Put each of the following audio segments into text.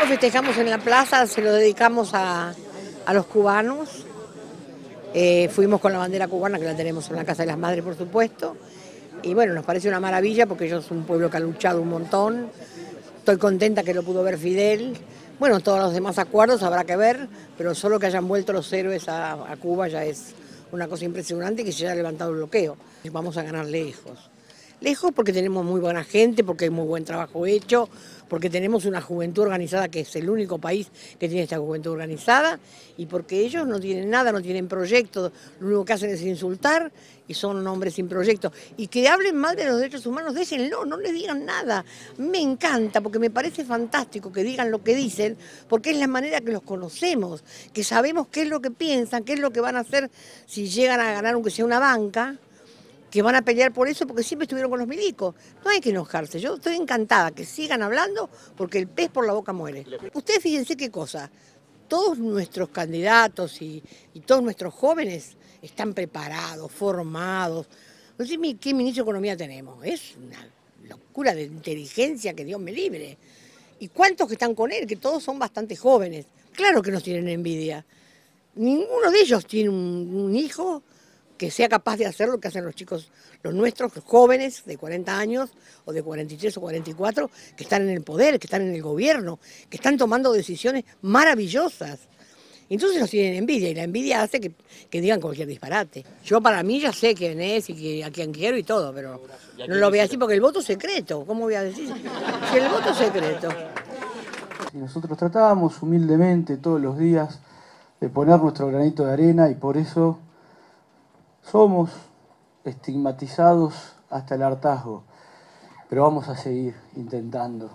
Lo festejamos en la plaza, se lo dedicamos a, los cubanos. Eh, fuimos con la bandera cubana, que la tenemos en la Casa de las Madres, por supuesto. Y bueno, nos parece una maravilla porque ellos son un pueblo que ha luchado un montón. Estoy contenta que lo pudo ver Fidel. Bueno, todos los demás acuerdos habrá que ver, pero solo que hayan vuelto los héroes a, a Cuba ya es una cosa impresionante que se haya levantado el bloqueo. Vamos a ganar lejos. Lejos porque tenemos muy buena gente, porque hay muy buen trabajo hecho, porque tenemos una juventud organizada que es el único país que tiene esta juventud organizada y porque ellos no tienen nada, no tienen proyectos, lo único que hacen es insultar y son hombres sin proyecto. Y que hablen mal de los derechos humanos, déjenlo, no les digan nada. Me encanta porque me parece fantástico que digan lo que dicen, porque es la manera que los conocemos, que sabemos qué es lo que piensan, qué es lo que van a hacer si llegan a ganar aunque sea una banca que van a pelear por eso porque siempre estuvieron con los milicos. No hay que enojarse, yo estoy encantada que sigan hablando porque el pez por la boca muere. Ustedes fíjense qué cosa, todos nuestros candidatos y, todos nuestros jóvenes están preparados, formados. No sé qué ministro de Economía tenemos, es una locura de inteligencia que Dios me libre. ¿Y cuántos que están con él? Que todos son bastante jóvenes. Claro que nos tienen envidia. Ninguno de ellos tiene un hijo que sea capaz de hacer lo que hacen los chicos, los nuestros, los jóvenes de 40 años o de 43 o 44, que están en el poder, que están en el gobierno, que están tomando decisiones maravillosas. Entonces nos tienen envidia y la envidia hace que, digan cualquier disparate. Yo para mí ya sé quién es y a quién quiero y todo, pero no lo voy a decir porque el voto es secreto. ¿Cómo voy a decir? Si el voto es secreto. Nosotros tratábamos humildemente todos los días de poner nuestro granito de arena y por eso somos estigmatizados hasta el hartazgo, pero vamos a seguir intentando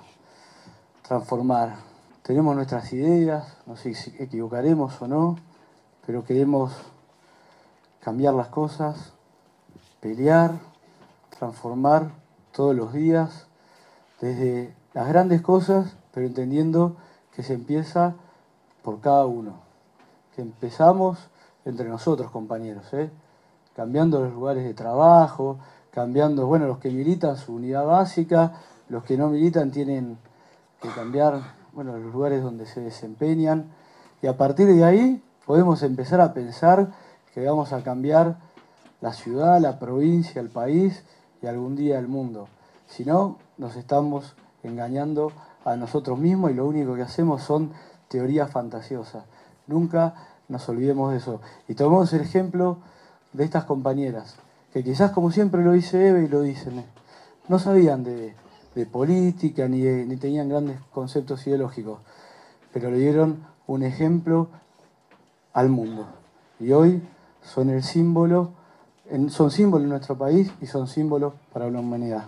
transformar. Tenemos nuestras ideas, no sé si equivocaremos o no, pero queremos cambiar las cosas, pelear, transformar todos los días, desde las grandes cosas, pero entendiendo que se empieza por cada uno, que empezamos entre nosotros, compañeros. ¿eh? Cambiando los lugares de trabajo, cambiando, bueno, los que militan su unidad básica, los que no militan tienen que cambiar, bueno, los lugares donde se desempeñan. Y a partir de ahí podemos empezar a pensar que vamos a cambiar la ciudad, la provincia, el país y algún día el mundo. Si no, nos estamos engañando a nosotros mismos y lo único que hacemos son teorías fantasiosas. Nunca nos olvidemos de eso. Y tomemos el ejemplo de estas compañeras, que quizás como siempre lo dice Eve y lo dicen, no sabían de, política ni, ni tenían grandes conceptos ideológicos, pero le dieron un ejemplo al mundo. Y hoy son el símbolo, son símbolos en nuestro país y son símbolos para la humanidad.